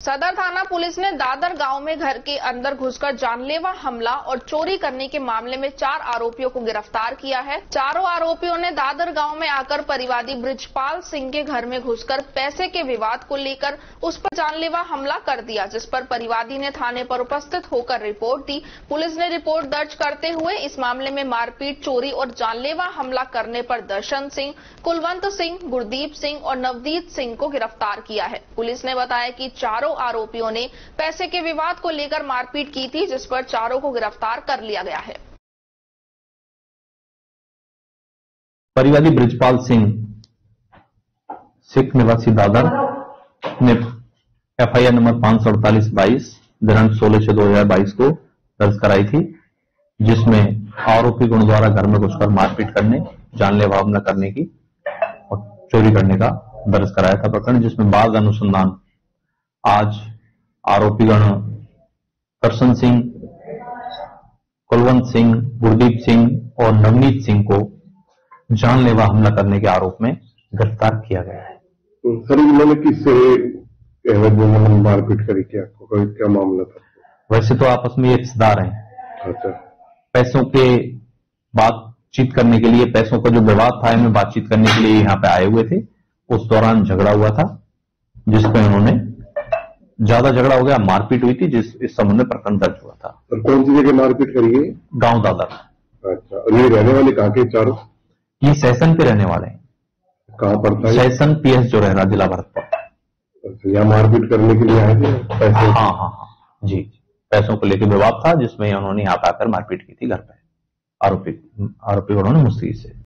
सदर थाना पुलिस ने दादर गाँव में घर के अंदर घुसकर जानलेवा हमला और चोरी करने के मामले में चार आरोपियों को गिरफ़्तार किया है। चारों आरोपियों ने दादर गाँव में आकर परिवादी ब्रिजपाल सिंह के घर में घुसकर पैसे के विवाद को लेकर उस पर जानलेवा हमला कर दिया, जिस पर परिवादी ने थाने पर उपस्थित होकर रिपोर्ट दी। पुलिस ने रिपोर्ट दर्ज करते हुए इस मामले में मारपीट, चोरी और जानलेवा हमला करने पर दर्शन सिंह, कुलवंत सिंह, गुरदीप सिंह और नवदीप सिंह को गिरफ़्तार किया है। पुलिस ने बताया कि चारों आरोपियों ने पैसे के विवाद को लेकर मारपीट की थी, जिस पर चारों को गिरफ़्तार कर लिया गया है। परिवादी ब्रिजपाल सिंह, सिख निवासी दादर ने एफआईआर नंबर पाँच सौ अड़तालीस बाईस दिनांक सोलह छह दो हज़ार बाईस को दर्ज कराई थी, जिसमें आरोपी गुण द्वारा घर में घुसकर मारपीट करने, जानलेवा हमला करने की और चोरी करने का दर्ज कराया था प्रकरण, जिसमें बाद अनुसंधान आज आरोपीगण करशन सिंह कुलवंत सिंह गुरदीप सिंह और नवनीत सिंह को जानलेवा हमला करने के आरोप में गिरफ़्तार किया गया है। तो सर इन्होंने किससे मारपीट करी क्या क्या मामला था? वैसे तो आपस में ये रिश्तेदार हैं। अच्छा। पैसों के बातचीत करने के लिए पैसों का जो विवाद था इनमें बातचीत करने के लिए यहाँ पे आए हुए थे। उस दौरान झगड़ा हुआ था जिसपे उन्होंने ज़्यादा झगड़ा हो गया मारपीट हुई थी जिस इस संबंध में प्रकरण दर्ज हुआ था। और कौन सी जगह मारपीट करी है गाँव दादर। अच्छा और ये रहने वाले कहाँ के चारों? ये सेशन पे रहने वाले हैं। कहाँ पड़ता है सेशन पीएस जो रह रहा जिला भरतपुर अच्छा यहाँ मारपीट करने के लिए आए थे? पैसे? हाँ हाँ हाँ। जी। पैसों को लेकर विवाद था जिसमें उन्होंने यहाँ आकर मारपीट की थी घर पे। आरोपी आरोपी उन्होंने मुस्ती से।